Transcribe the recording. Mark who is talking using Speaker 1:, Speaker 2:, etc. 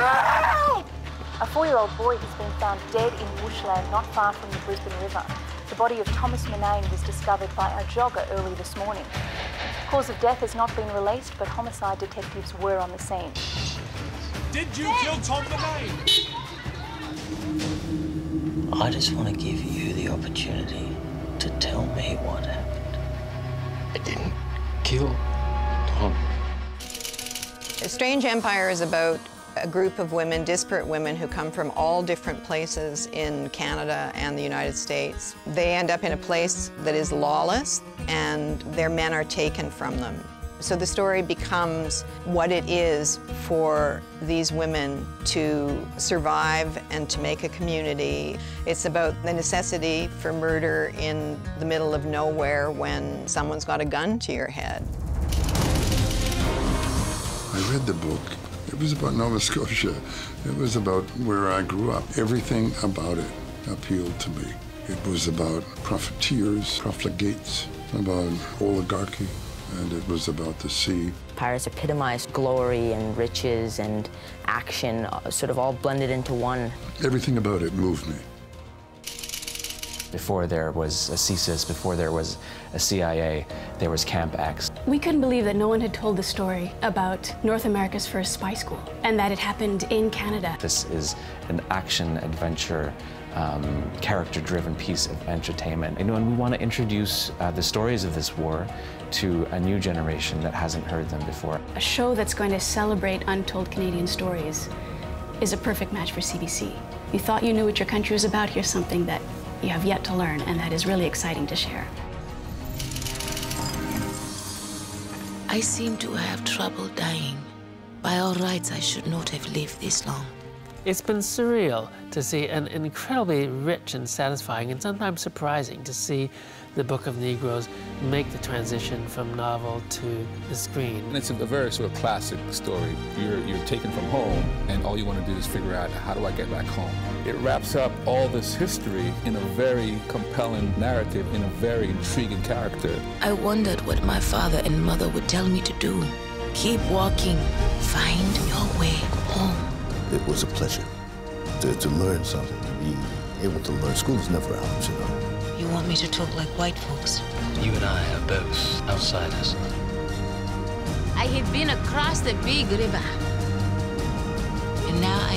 Speaker 1: A four-year-old boy has been found dead in bushland not far from the Brisbane River. The body of Thomas Murnane was discovered by a jogger early this morning. Cause of death has not been released, but homicide detectives were on the scene.
Speaker 2: Did you kill Tom Murnane?
Speaker 3: I just want to give you the opportunity to tell me what happened.
Speaker 4: I didn't kill Tom.
Speaker 5: Strange Empire is about a group of women, disparate women, who come from all different places in Canada and the United States. They end up in a place that is lawless, and their men are taken from them. So the story becomes what it is for these women to survive and to make a community. It's about the necessity for murder in the middle of nowhere when someone's got a gun to your head.
Speaker 6: I read the book. It was about Nova Scotia. It was about where I grew up. Everything about it appealed to me. It was about profiteers, profligates, about oligarchy, and it was about the sea.
Speaker 7: Pirates epitomized glory and riches and action, uh, sort of all blended into one.
Speaker 6: Everything about it moved me.
Speaker 8: Before there was a CSIS, before there was a CIA, there was Camp X.
Speaker 9: We couldn't believe that no one had told the story about North America's first spy school and that it happened in Canada.
Speaker 8: This is an action adventure um, character-driven piece of entertainment. You know, and, we want to introduce uh, the stories of this war to a new generation that hasn't heard them before.
Speaker 9: A show that's going to celebrate untold Canadian stories is a perfect match for CBC. You thought you knew what your country was about, here's something that you have yet to learn, and that is really exciting to share.
Speaker 10: I seem to have trouble dying. By all rights, I should not have lived this long.
Speaker 11: It's been surreal to see and incredibly rich and satisfying and sometimes surprising to see the Book of Negroes make the transition from novel to the screen.
Speaker 12: And it's a, very sort of classic story. You're, you're taken from home and all you want to do is figure out how do I get back home. It wraps up all this history in a very compelling narrative, in a very intriguing character.
Speaker 10: I wondered what my father and mother would tell me to do. Keep walking. Find your way home.
Speaker 13: It was a pleasure to, to learn something, to be able to learn. School is never out, you know.
Speaker 10: You want me to talk like white folks?
Speaker 3: You and I are both outsiders.
Speaker 10: I had been across the big river, and now I am back.